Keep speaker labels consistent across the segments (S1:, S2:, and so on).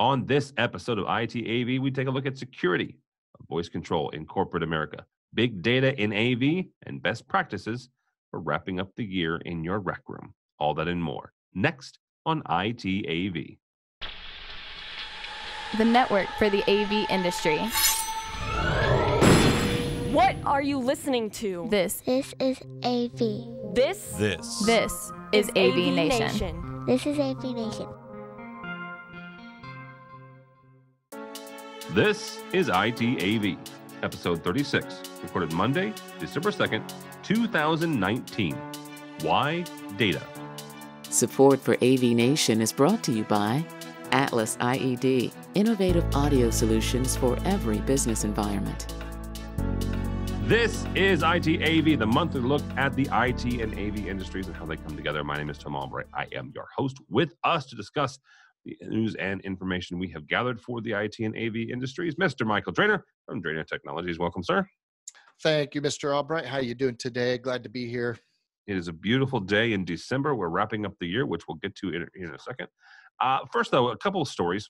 S1: On this episode of ITAV, we take a look at security of voice control in corporate America, big data in AV, and best practices for wrapping up the year in your rec room. All that and more. Next on ITAV.
S2: The network for the AV industry.
S3: What are you listening to?
S2: This,
S4: This is AV.
S3: This
S5: This.
S2: this is, AV, Nation.
S4: This is AV Nation.
S1: This is ITAV, episode 36, recorded Monday, December 2nd, 2019. Why data?
S6: Support for AV Nation is brought to you by Atlas IED, innovative audio solutions for every business environment.
S1: This is ITAV, the monthly look at the IT and AV industries and how they come together. My name is Tim Albright. I am your host. With us to discuss the news and information we have gathered for the IT and AV industries, Mr. Michael Drainer from Drainer Technologies. Welcome, sir.
S7: Thank you, Mr. Albright. How are you doing today? Glad to be here.
S1: It is a beautiful day in December. We're wrapping up the year, which we'll get to in, in a second. Uh, first, though, a couple of stories.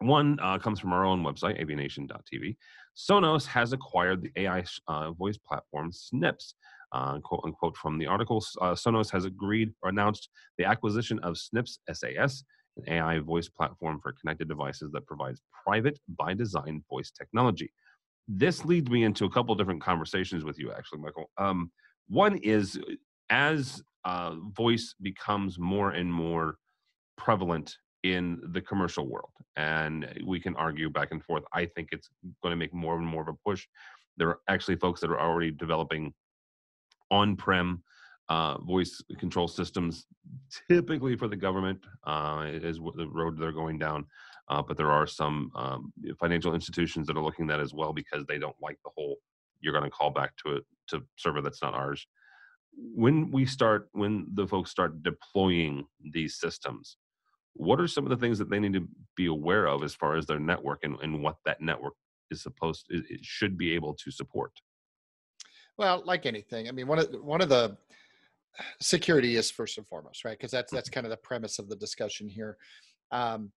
S1: One uh, comes from our own website, avnation.tv. Sonos has acquired the AI uh, voice platform Snips. Uh, quote unquote from the article, uh, Sonos has agreed or announced the acquisition of Snips SAS, an AI voice platform for connected devices that provides private by design voice technology. This leads me into a couple different conversations with you, actually, Michael. Um, one is as uh, voice becomes more and more prevalent in the commercial world, and we can argue back and forth. I think it's going to make more and more of a push. There are actually folks that are already developing on-prem uh, voice control systems, typically for the government, uh, is the road they're going down. Uh, but there are some um, financial institutions that are looking at that as well because they don't like the whole you're going to call back to a to server that's not ours. When we start, when the folks start deploying these systems, what are some of the things that they need to be aware of as far as their network and, and what that network is supposed it should be able to support?
S7: Well, like anything, I mean, one of one of the security is first and foremost, right? Because that's that's kind of the premise of the discussion here. Um,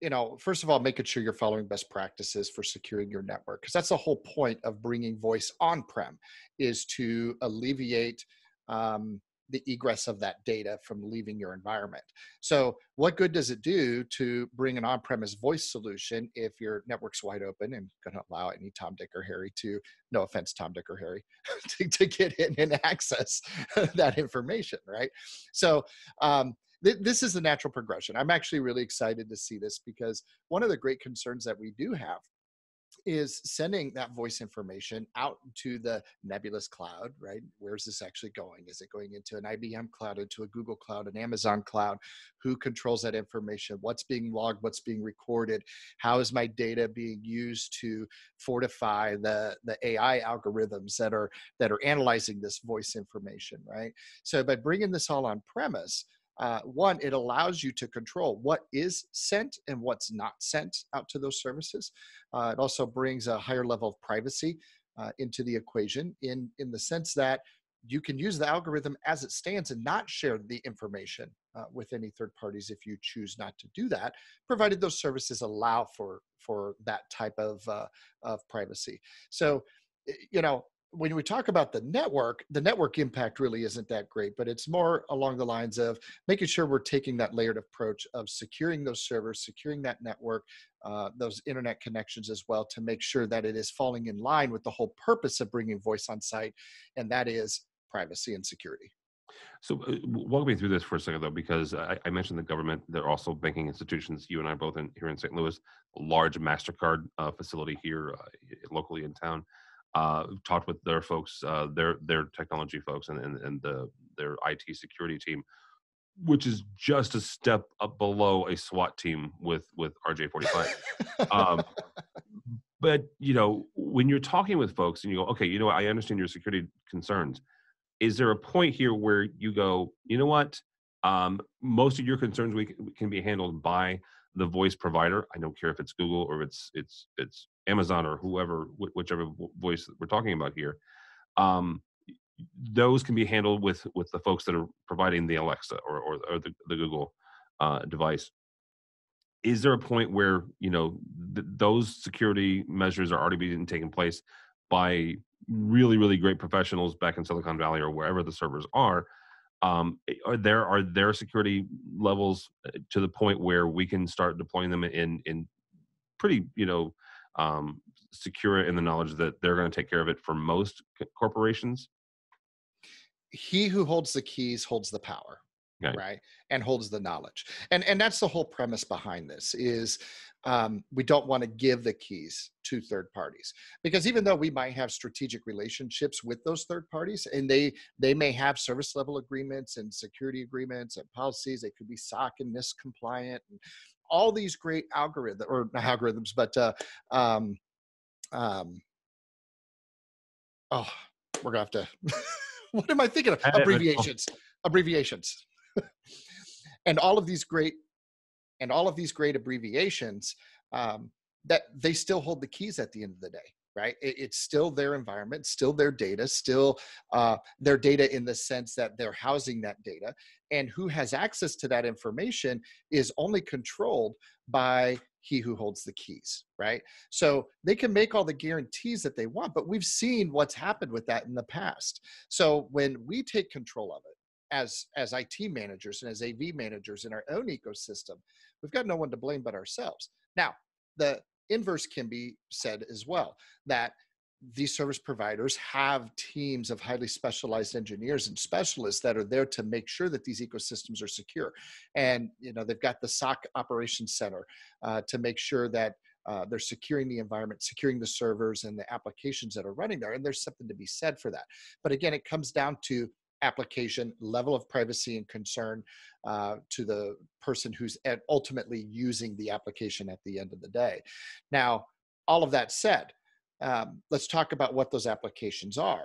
S7: you know, first of all, making sure you're following best practices for securing your network, because that's the whole point of bringing voice on-prem, is to alleviate um, the egress of that data from leaving your environment. So, what good does it do to bring an on-premise voice solution if your network's wide open and going to allow any Tom, Dick, or Harry to, no offense, Tom, Dick, or Harry, to, to get in and access that information, right? So, um, th- this is the natural progression. I'm actually really excited to see this because one of the great concerns that we do have is sending that voice information out to the nebulous cloud, right? Where's this actually going? Is it going into an IBM cloud, into a Google cloud, an Amazon cloud? Who controls that information? What's being logged? What's being recorded? How is my data being used to fortify the, the AI algorithms that are that are analyzing this voice information, right? So by bringing this all on premise, uh, one, it allows you to control what is sent and what's not sent out to those services. Uh, it also brings a higher level of privacy uh, into the equation in, in the sense that you can use the algorithm as it stands and not share the information uh, with any third parties if you choose not to do that, provided those services allow for, for that type of, uh, of privacy. So, you know, when we talk about the network, the network impact really isn't that great, but it's more along the lines of making sure we're taking that layered approach of securing those servers, securing that network, uh, those internet connections as well, to make sure that it is falling in line with the whole purpose of bringing voice on site, and that is privacy and security.
S1: So, uh, walk me through this for a second, though, because I, I mentioned the government. There are also banking institutions. You and I both in, here in St. Louis, a large Mastercard uh, facility here uh, locally in town. Uh, talked with their folks, uh, their their technology folks, and and, and the their IT security team, which is just a step up below a SWAT team with with RJ45. um, but you know, when you're talking with folks and you go, okay, you know, what, I understand your security concerns. Is there a point here where you go, you know what? Um, most of your concerns we can be handled by the voice provider. I don't care if it's Google or it's it's it's Amazon or whoever, wh- whichever voice we're talking about here. Um, those can be handled with with the folks that are providing the Alexa or or, or the, the Google uh, device is there a point where you know th- those security measures are already being taken place by really really great professionals back in silicon valley or wherever the servers are um, are there are there security levels uh, to the point where we can start deploying them in in pretty you know um, secure in the knowledge that they're going to take care of it for most corporations
S7: he who holds the keys holds the power
S1: okay.
S7: right and holds the knowledge and and that's the whole premise behind this is um, we don't want to give the keys to third parties. Because even though we might have strategic relationships with those third parties and they they may have service level agreements and security agreements and policies they could be SOC and NIST compliant and all these great algorithms or not algorithms but uh, um, um, oh we're gonna have to what am i thinking of? Abbreviations. Abbreviations. And all of these great and all of these great abbreviations um, that they still hold the keys at the end of the day right? It, it's still their environment still their data still uh, their data in the sense that they're housing that data. And who has access to that information is only controlled by he who holds the keys right? So they can make all the guarantees that they want but we've seen what's happened with that in the past. So when we take control of it as as IT managers and as AV managers in our own ecosystem, we've got no one to blame but ourselves. Now, the inverse can be said as well that these service providers have teams of highly specialized engineers and specialists that are there to make sure that these ecosystems are secure and you know they've got the SOC operations center uh, to make sure that uh, they're securing the environment securing the servers and the applications that are running there and there's something to be said for that but again it comes down to application, level of privacy and concern uh, to the person who's ultimately using the application at the end of the day. Now, all of that said, um, let's talk about what those applications are.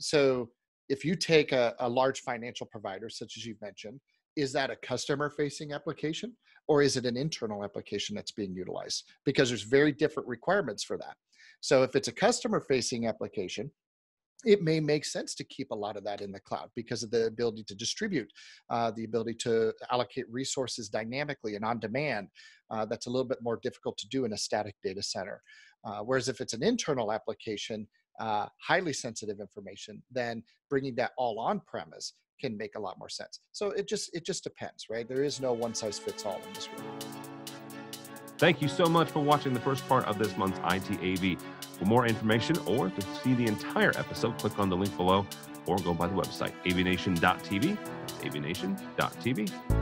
S7: So, if you take a, a large financial provider, such as you've mentioned, is that a customer facing application or is it an internal application that's being utilized? Because there's very different requirements for that. So, if it's a customer facing application, it may make sense to keep a lot of that in the cloud because of the ability to distribute, uh, the ability to allocate resources dynamically and on demand. Uh, that's a little bit more difficult to do in a static data center. Uh, whereas if it's an internal application, uh, highly sensitive information, then bringing that all on premise can make a lot more sense. So it just it just depends, right? There is no one size fits all in this regard.
S1: Thank you so much for watching the first part of this month's ITAV. For more information or to see the entire episode, click on the link below or go by the website avnation.tv. avnation.tv.